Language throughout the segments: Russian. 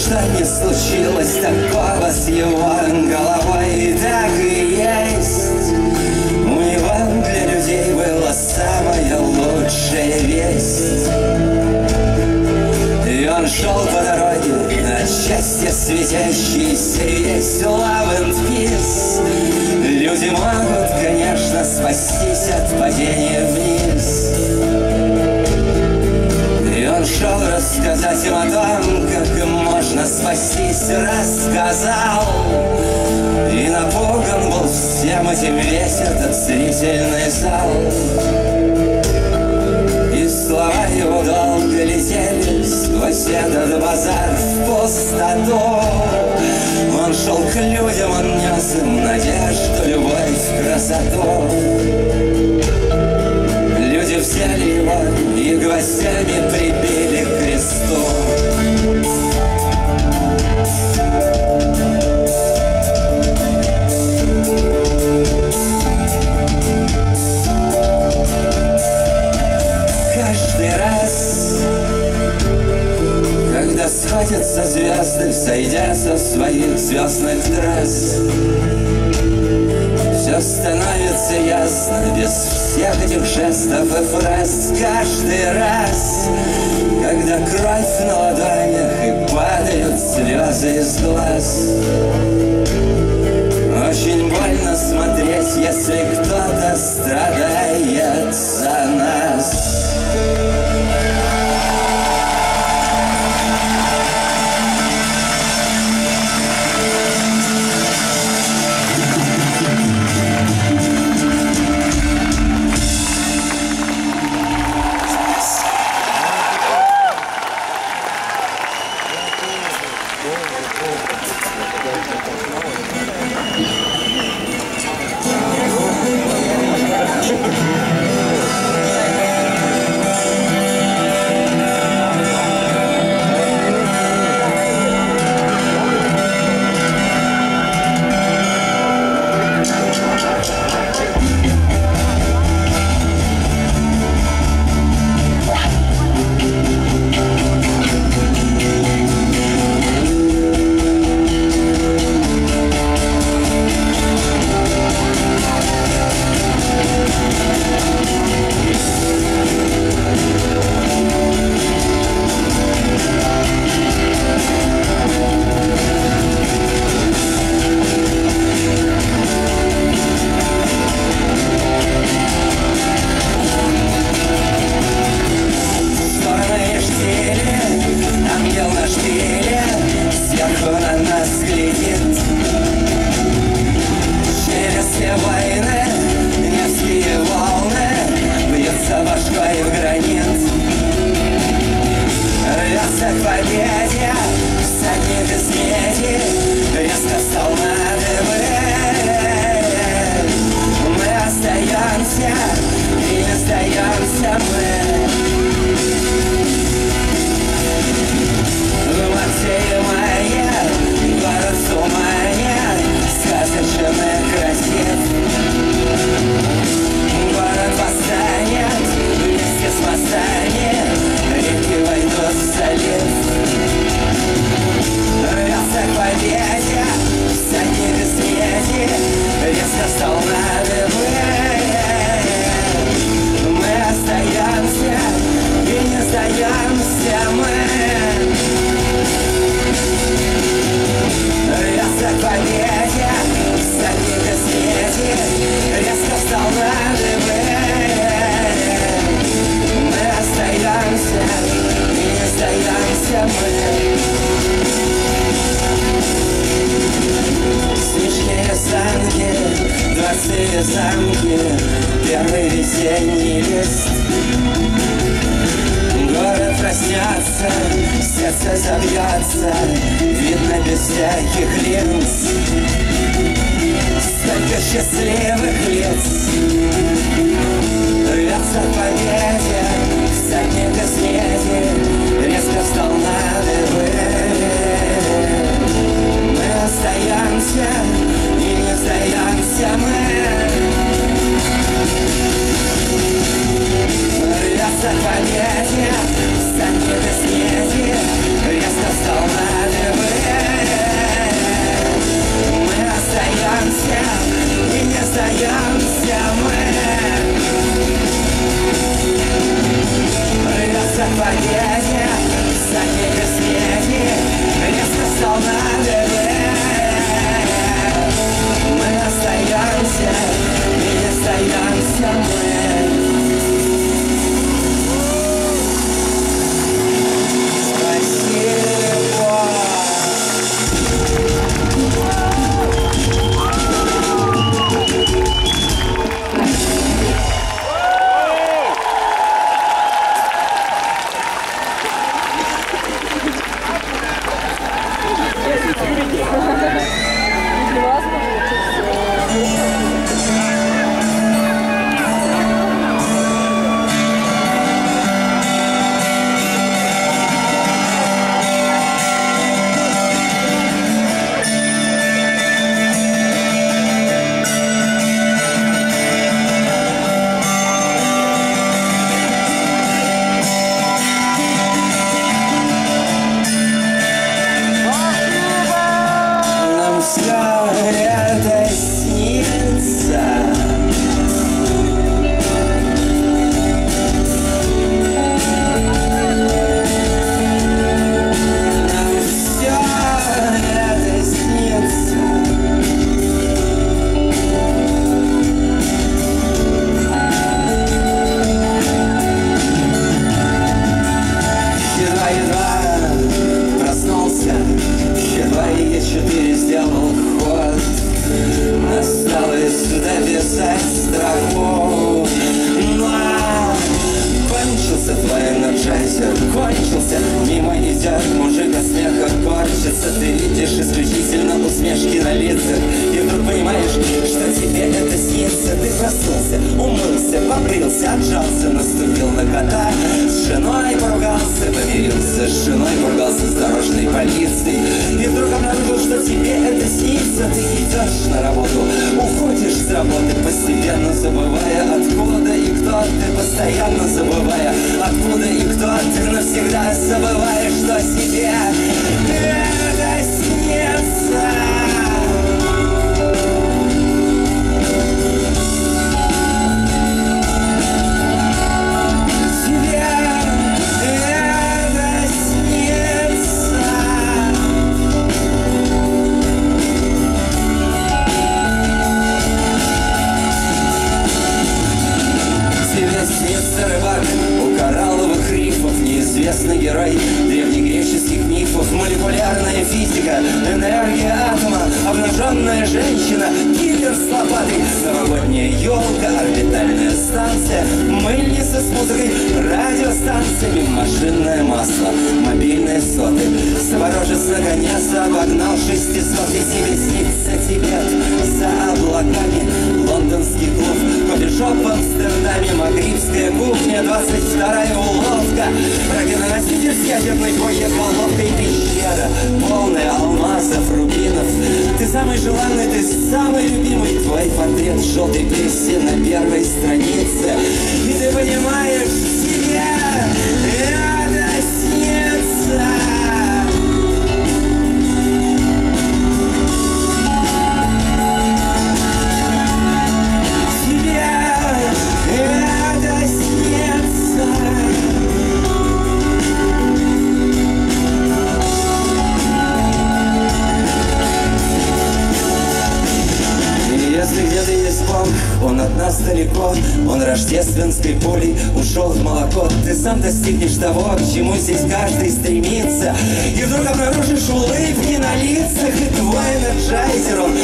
Что не случилось такого с его головой И так и есть. У него для людей была самая лучшая весть. И он шел по дороге на счастье светящийся весь Love and peace Люди могут, конечно, спастись от падения вниз. И он шел рассказать им о том, спастись Рассказал. И напуган был всем этим весь этот зрительный зал. И слова его долго летели сквозь этот базар в пустоту. Он шел к людям, он нес им надежду, любовь, красоту. Люди взяли его и гвоздями прибили своих звездных трасс Все становится ясно без всех этих жестов и фраз. Каждый раз, когда кровь на ладонях и падают слезы из глаз. Очень больно смотреть, если кто-то страдает сдаемся осенний лист Горы проснятся, сердце забьется Видно без всяких линз Столько счастливых лиц. Рвется к победе, всадник и снеди Резко встал на дыбы. Мы остаемся и не сдаемся мы. сохранения побрился, отжался, наступил на кота. С женой поругался, помирился с женой, поругался с дорожной полицией. И вдруг обнаружил, что тебе это снится. Ты идешь на работу, уходишь с работы, постепенно забывая, откуда и кто ты, постоянно забывая, откуда и кто ты, навсегда забываешь, что себе это масло, мобильные соты. Соворожец наконец обогнал шестисотый тебе снится Тибет за облаками, лондонский клуб, кофешоп в Амстердаме, магрибская кухня, 22-я уловка, Ракетоноситель с ядерной боеголовкой пещера, полная алмазов, рубинов. Ты самый желанный, ты самый любимый, твой портрет в желтой прессе на первой странице. И ты понимаешь,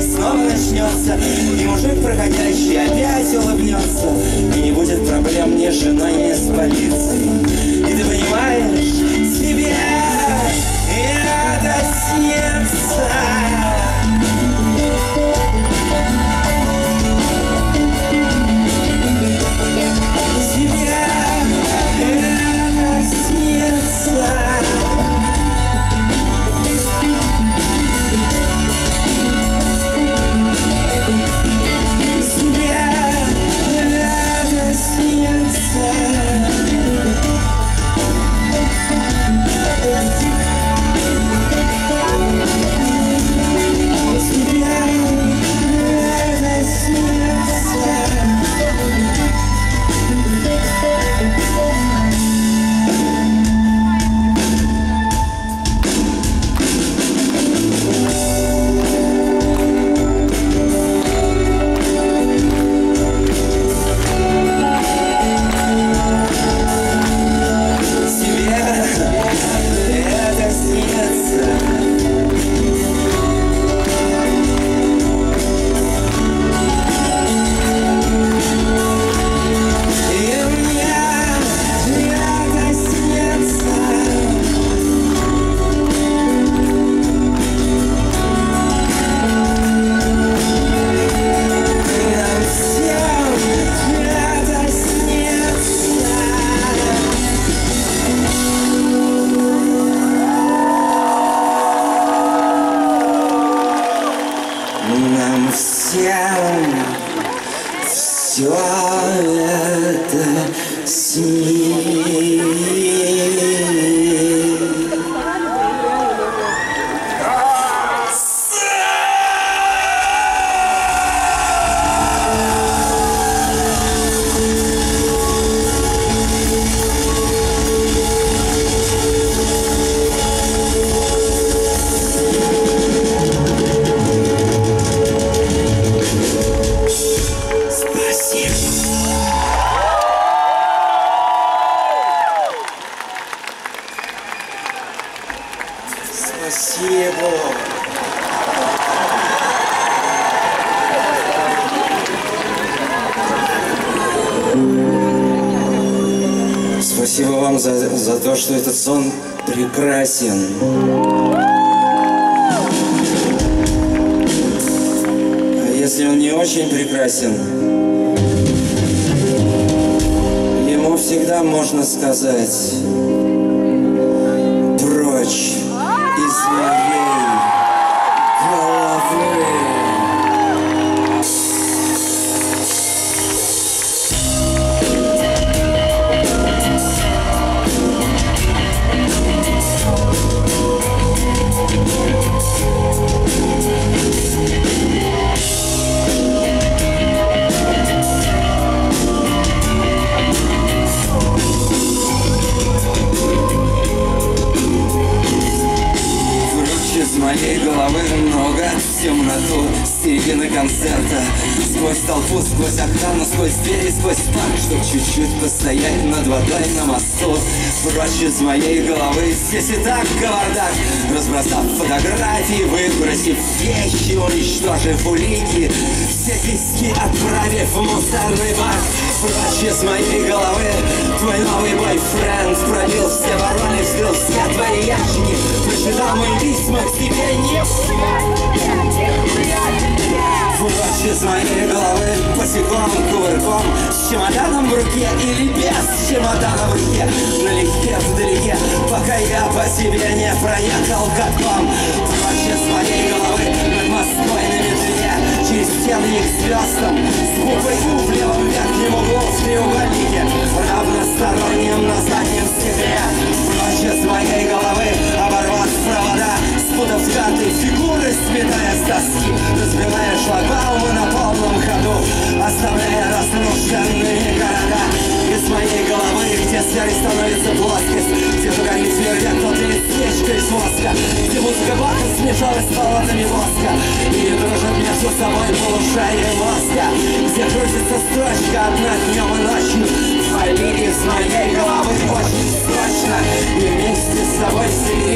снова начнется. И мужик проходящий опять улыбнется. И не будет проблем ни с женой, ни с полицией И ты понимаешь, тебе это снится прекрасен. А если он не очень прекрасен, ему всегда можно сказать... охрану, сквозь парк чуть-чуть постоять над водой на мосту. Прочь из моей головы, здесь и так кавардак. Разбросав фотографии, выбросив вещи Уничтожив улики. Все диски отправив в мусорный бак. Прочь из моей головы Твой новый бойфренд Пробил все пароли, вскрыл все твои ящики. Прочитал мои письма к тебе не Прочь из моей головы Босиком, кувырком. С чемоданом в руке или без чемодана в руке? Налегке, вдалеке Пока я по себе не проехал катком Прочь из моей головы Над Москвой на метле Через стены к звездам С буквой У в левом верхнем углу В треугольнике Равностороннем на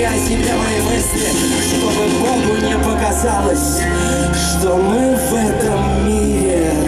о себе мои мысли Чтобы Богу не показалось Что мы в этом мире